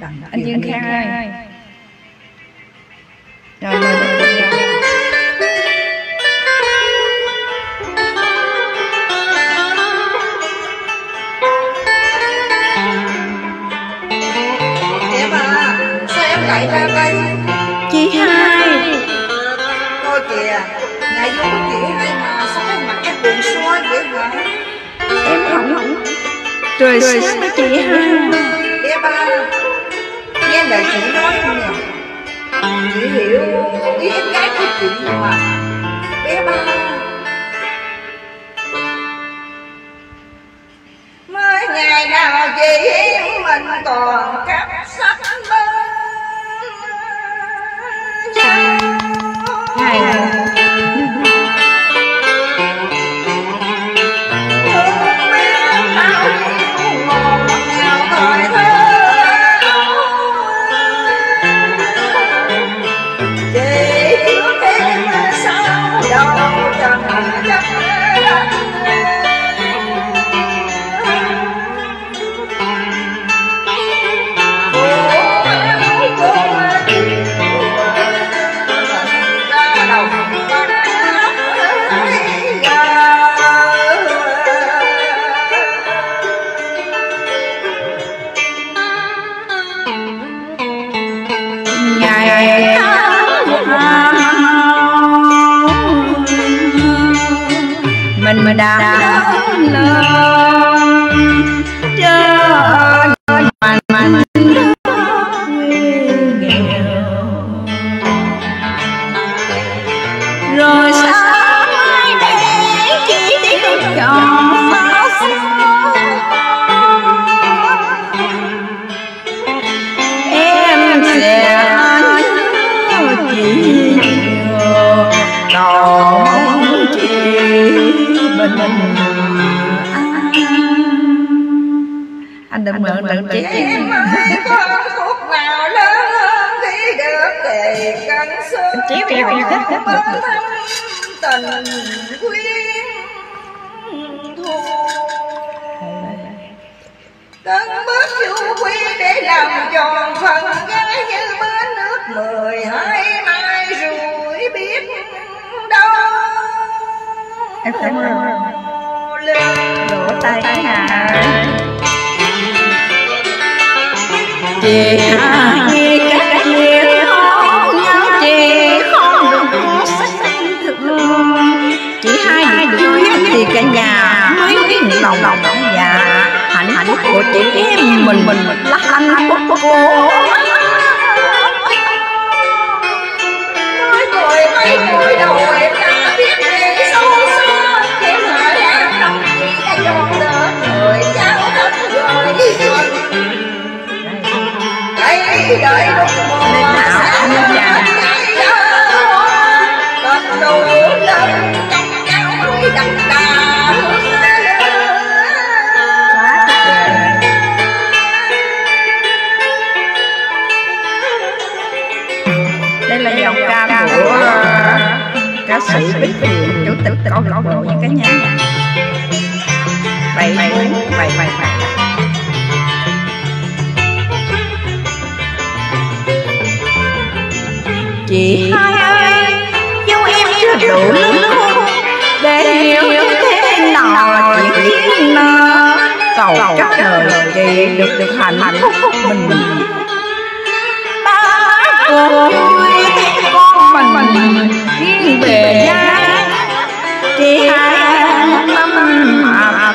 đằng anh Dương Khang ơi rồi mời à, sao em lại ra đây? chị hai. Coi kìa, nhà vô của chị hai mà sao cái mặt em buồn xoa vậy hả? em không. Trời sáng với chị hai? Em à, nghe lời chị nói không nè? Chị hiểu ý em gái của chị mà. Mình mà đã lớn trên bình anh đừng mượn đừng chết Em ơi. Con phút nào lớn hơn khi được kề cận xưa Chéo em em thích thích thăm tình quyến thu. Cất bước chu quy để làm tròn phần gái như bến nước mười hai em lên đổ tay hà chị hai cách chia hôn nhau chị không được sinh thương chị hai được thì cả nhà mới biết lòng lòng dạ. Hạnh phúc của chị em mình mình là hạnh phúc của Nói Câu lạc bộ nha cả nhà bảy bốn bảy bảy bảy chị hai ơi dấu em chưa đủ lớn để hiểu thế nào chuyện thiên nơ cầu cho đời chị được được hạnh phúc mình. Mình ba thấy con mình mình riêng về gia chị hai năm mà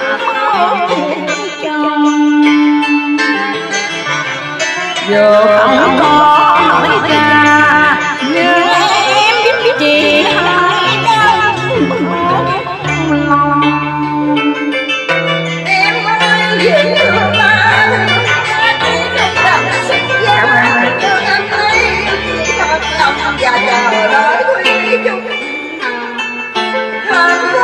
giờ không có nói ra.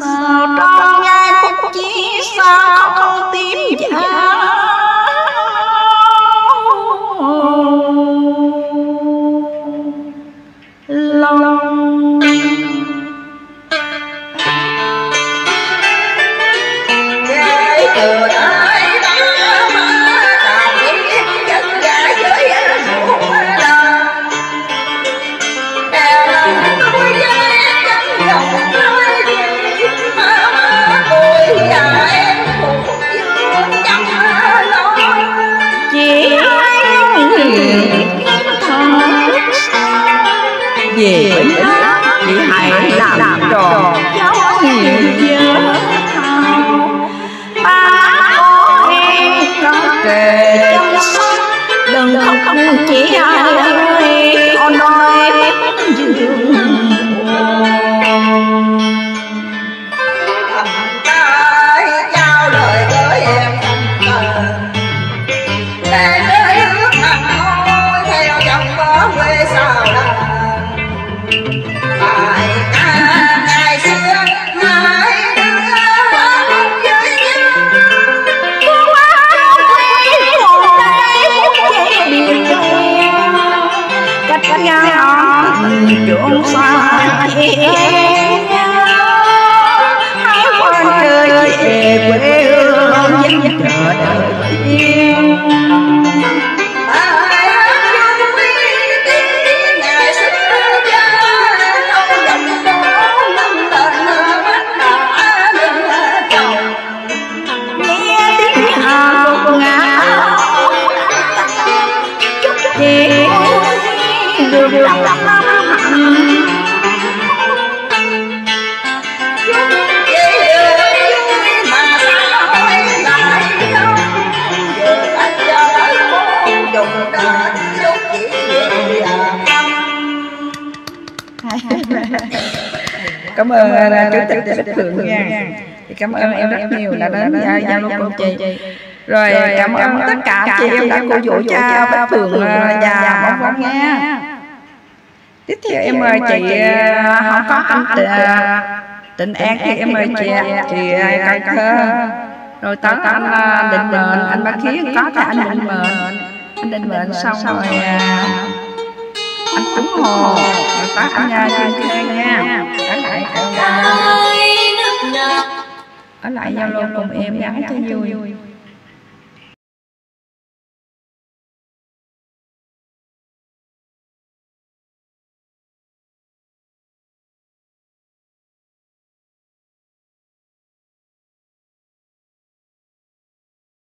làm sao thức xa về đó chị hãy làm tròn cháu nhiều nhớ thao. Ba có em có kề. Chăm sóc đừng không chỉ ai. ơi cảm ơn uh, chủ tịch Đại Bích Phượng nha thì cảm ơn em rất nhiều đã đến giao lưu cùng chị. rồi cảm ơn tất cả chị em đã cổ vũ cho Bích Phượng uh, và bóng bóng nha tiếp theo em mời chị uh, không có anh Tịnh An thì em mời chị chị Cần Thơ rồi tới anh uh, Định Mệnh anh Ba Kiến có cả anh Định Mệnh anh Định Mệnh xong rồi uh, anh Tuấn Hồ rồi tới anh uh, Dương Khang nha ở lại ở lại- ở lại giao lưu cùng em gắn cho vui